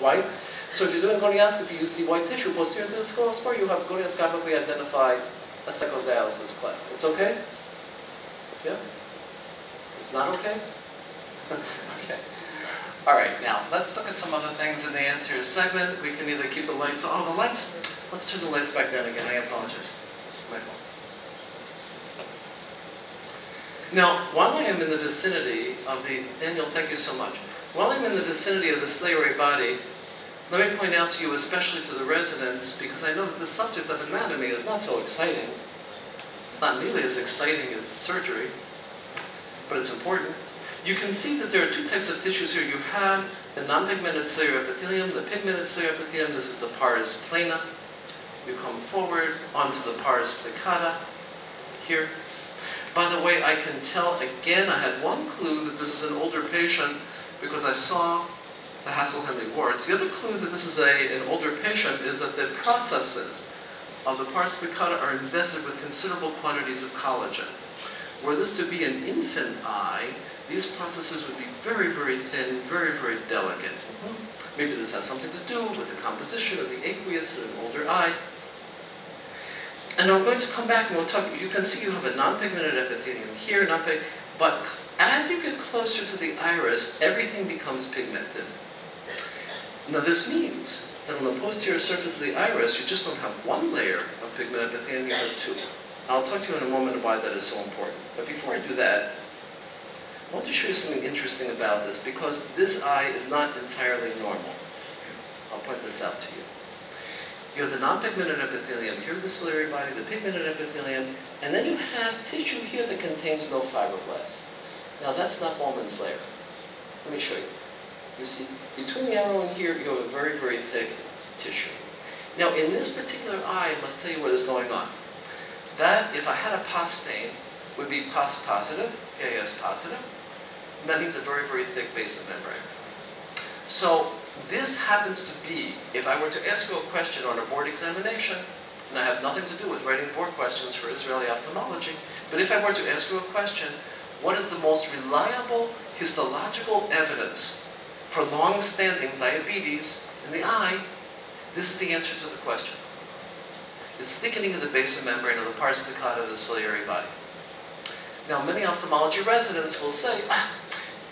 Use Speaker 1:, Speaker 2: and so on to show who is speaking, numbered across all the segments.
Speaker 1: white. So if you're doing gonioscopy, you see white tissue posterior to the scleral spur, you have gonioscopically identified a cyclodialysis cleft. It's okay? Yeah? It's not okay? okay. All right, now let's look at some other things in the anterior segment. We can either keep the lights on. Oh, the lights. Let's turn the lights back down again. I apologize. Fault. Now, while I am in the vicinity of the Daniel, thank you so much. While I'm in the vicinity of the ciliary body, let me point out to you, especially to the residents, because I know that the subject of anatomy is not so exciting. It's not nearly as exciting as surgery, but it's important. You can see that there are two types of tissues here. You have the non-pigmented ciliary epithelium, the pigmented ciliary epithelium. This is the pars plana. You come forward onto the pars plicata here. By the way, I can tell again, I had one clue that this is an older patient because I saw the Hassall-Henle warts. The other clue that this is a, an older patient is that the processes of the pars plicata are invested with considerable quantities of collagen. Were this to be an infant eye, these processes would be very, very thin, very, very delicate. Mm-hmm. Maybe this has something to do with the composition of the aqueous in an older eye. And I'm going to come back and we'll talk. You can see you have a non-pigmented epithelium here, non but as you get closer to the iris, everything becomes pigmented. Now this means that on the posterior surface of the iris, you just don't have one layer of pigmented epithelium, you have two. I'll talk to you in a moment why that is so important. But before I do that, I want to show you something interesting about this because this eye is not entirely normal. I'll point this out to you. You have the non-pigmented epithelium, here the ciliary body, the pigmented epithelium, and then you have tissue here that contains no fibroblasts. Now that's not Bowman's layer. Let me show you. You see, between the arrow and here, you have a very, very thick tissue. Now in this particular eye, I must tell you what is going on. That, if I had a PAS stain, would be PAS positive, PAS positive, and that means a very, very thick basement membrane. So this happens to be, if I were to ask you a question on a board examination, and I have nothing to do with writing board questions for Israeli ophthalmology, but if I were to ask you a question, what is the most reliable histological evidence for long-standing diabetes in the eye? This is the answer to the question. It's thickening of the basement membrane of the pars plicata of the ciliary body. Now, many ophthalmology residents will say, ah,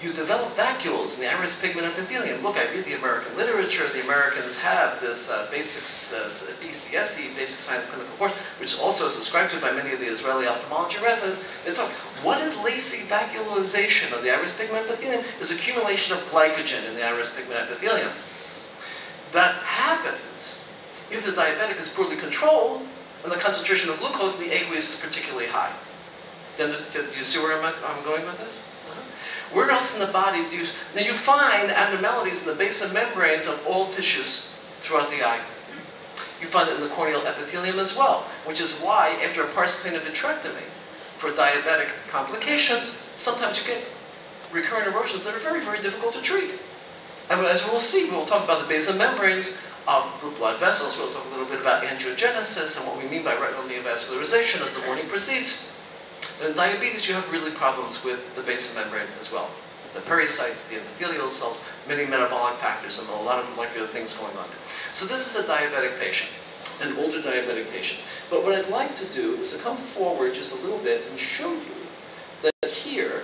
Speaker 1: you develop vacuoles in the iris pigment epithelium. Look, I read the American literature. The Americans have this uh, basics, uh, BCSC, Basic Science Clinical Course, which is also subscribed to by many of the Israeli ophthalmology residents. They talk, what is lacy vacuolization of the iris pigment epithelium? Is accumulation of glycogen in the iris pigment epithelium. That happens if the diabetic is poorly controlled and the concentration of glucose in the aqueous is particularly high. Do you see where I'm, going with this? Where else in the body do you... Now you find abnormalities in the basement membranes of all tissues throughout the eye. You find it in the corneal epithelium as well, which is why after a pars plana vitrectomy, for diabetic complications, sometimes you get recurrent erosions that are very, very difficult to treat. And as we'll see, we'll talk about the basement membranes of blood vessels. We'll talk a little bit about angiogenesis and what we mean by retinal neovascularization as the morning proceeds. In diabetes, you have really problems with the basement membrane as well. The pericytes, the endothelial cells, many metabolic factors, and a lot of molecular things going on. So this is a diabetic patient, an older diabetic patient. But what I'd like to do is to come forward just a little bit and show you that here,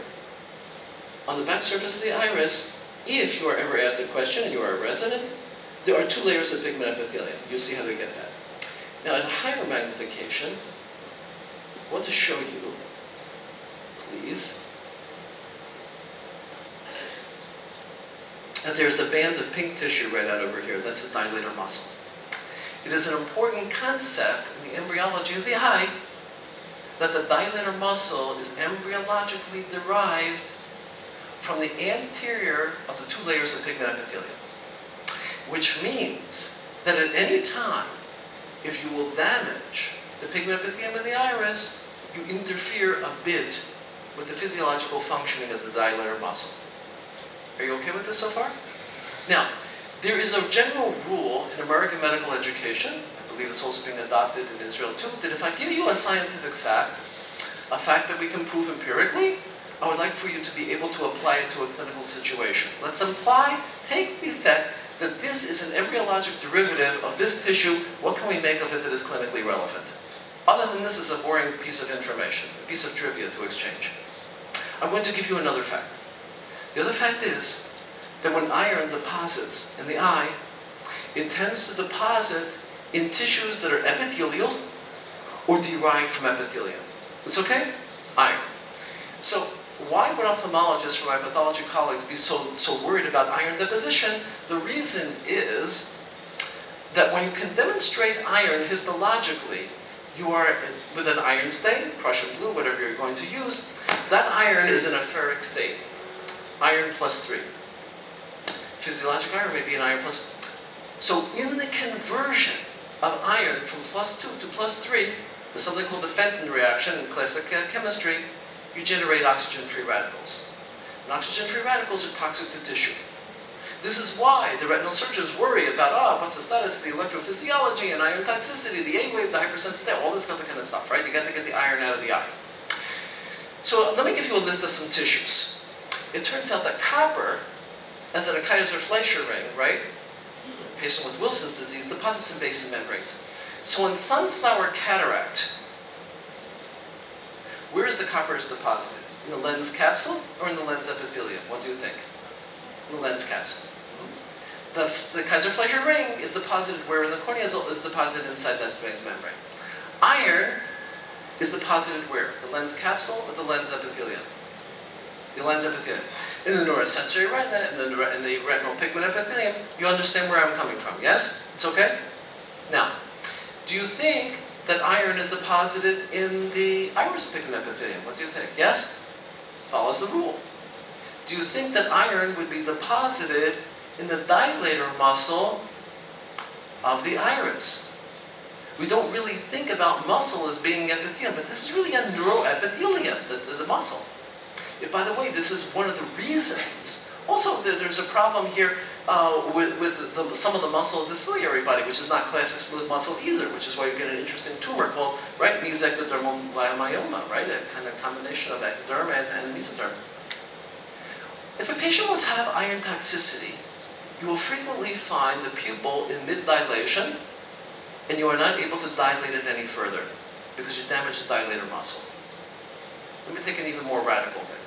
Speaker 1: on the back surface of the iris, if you are ever asked a question and you are a resident, there are two layers of pigment epithelium. You see how they get that. Now, at higher magnification, I want to show you please. that there's a band of pink tissue right out over here. That's the dilator muscle. It is an important concept in the embryology of the eye that the dilator muscle is embryologically derived from the anterior of the two layers of pigment epithelium. Which means that at any time, if you will damage the pigment epithelium in the iris, you interfere a bit with the physiological functioning of the dilator muscle. Are you okay with this so far? Now, there is a general rule in American medical education, I believe it's also being adopted in Israel too, that if I give you a scientific fact, a fact that we can prove empirically, I would like for you to be able to apply it to a clinical situation. Let's apply, take the effect that this is an embryologic derivative of this tissue. What can we make of it that is clinically relevant? Other than this is a boring piece of information, a piece of trivia to exchange. I'm going to give you another fact. The other fact is that when iron deposits in the eye, it tends to deposit in tissues that are epithelial or derived from epithelium. It's okay? Iron. So why would ophthalmologists for my pathology colleagues be so, so worried about iron deposition? The reason is that when you can demonstrate iron histologically, you are with an iron stain, Prussian blue, whatever you're going to use, that iron is in a ferric state. Iron plus 3. Physiologic iron may be an iron plus. So in the conversion of iron from plus 2 to plus 3, there's something called the Fenton reaction in classic uh, chemistry, you generate oxygen-free radicals. And oxygen-free radicals are toxic to tissue. This is why the retinal surgeons worry about, oh, what's the status the electrophysiology and iron toxicity, the A wave, the hypersensitivity, all this other kind of stuff, right? You got to get the iron out of the eye. So let me give you a list of some tissues. It turns out that copper, as in a Kayser-Fleischer ring, right? Patient with Wilson's disease deposits in basement membranes. So in sunflower cataract, where is the copper is deposited? In the lens capsule or in the lens epithelium? What do you think? The lens capsule. The, the Kayser-Fleischer ring is the positive where in the cornea is deposited inside that space membrane. Iron is the positive where? The lens capsule or the lens epithelium? The lens epithelium. In the neurosensory retina, in the, in the retinal pigment epithelium, you understand where I'm coming from, yes? It's okay? Now, do you think that iron is deposited in the iris pigment epithelium. What do you think? Yes? Follows the rule. Do you think that iron would be deposited in the dilator muscle of the iris? We don't really think about muscle as being epithelium, but this is really a neuroepithelium, the, the, the muscle. And by the way, this is one of the reasons. Also, there's a problem here uh, with, with the, some of the muscle of the ciliary body, which is not classic smooth muscle either, which is why you get an interesting tumor called, right, mesectodermal leiomyoma, right, a kind of combination of ectoderm and, and mesoderm. If a patient will have iron toxicity, you will frequently find the pupil in mid-dilation, and you are not able to dilate it any further because you damage the dilator muscle. Let me take an even more radical thing.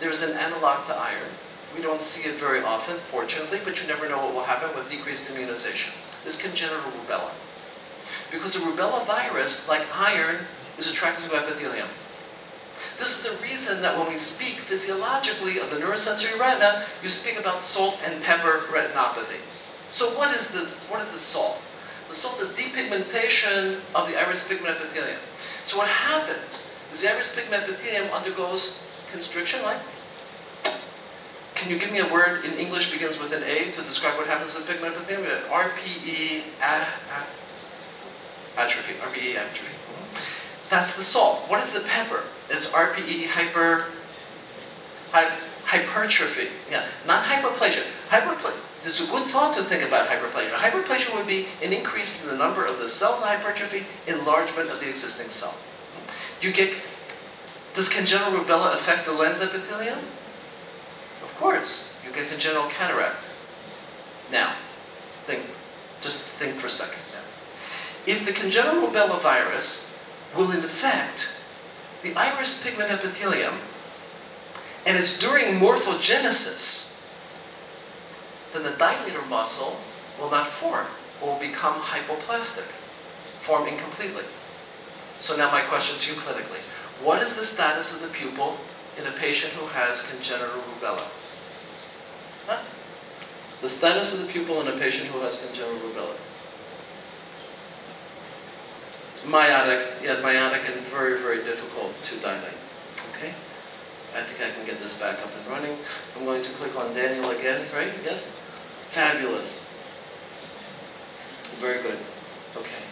Speaker 1: There is an analog to iron, we don't see it very often, fortunately, but you never know what will happen with decreased immunization. Is congenital rubella. Because the rubella virus, like iron, is attracted to epithelium. This is the reason that when we speak physiologically of the neurosensory retina, you speak about salt and pepper retinopathy. So what is this? What is the salt? The salt is depigmentation of the iris pigment epithelium. So what happens is the iris pigment epithelium undergoes constriction, like can you give me a word in English begins with an A to describe what happens with the pigment epithelium? RPE atrophy. RPE atrophy. That's the salt. What is the pepper? It's RPE hyper hypertrophy. Yeah, not hyperplasia. Hyperplasia. It's a good thought to think about hyperplasia. Hyperplasia would be an increase in the number of the cells of hypertrophy, enlargement of the existing cell. You get. Does congenital rubella affect the lens epithelium? Of course, you get congenital cataract. Now, think, just think for a second now. If the congenital rubella virus will infect the iris pigment epithelium, and it's during morphogenesis, then the dilator muscle will not form, will become hypoplastic, form incompletely. So now my question to you clinically. What is the status of the pupil in a patient who has congenital rubella? Huh? The status of the pupil in a patient who has congenital rubella. Miotic, yeah, miotic and very, very difficult to dilate. Okay? I think I can get this back up and running. I'm going to click on Daniel again, right? Yes? Fabulous. Very good. Okay.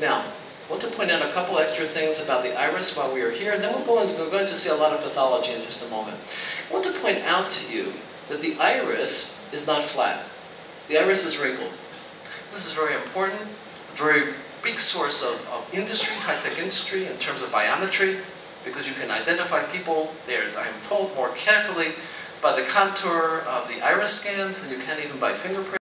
Speaker 1: Now, I want to point out a couple extra things about the iris while we are here, and then we're going to, we're going to see a lot of pathology in just a moment. I want to point out to you that the iris is not flat. The iris is wrinkled. This is very important, very big source of, of industry, high-tech industry in terms of biometry, because you can identify people there, as I am told, more carefully by the contour of the iris scans, than you can't even by fingerprint.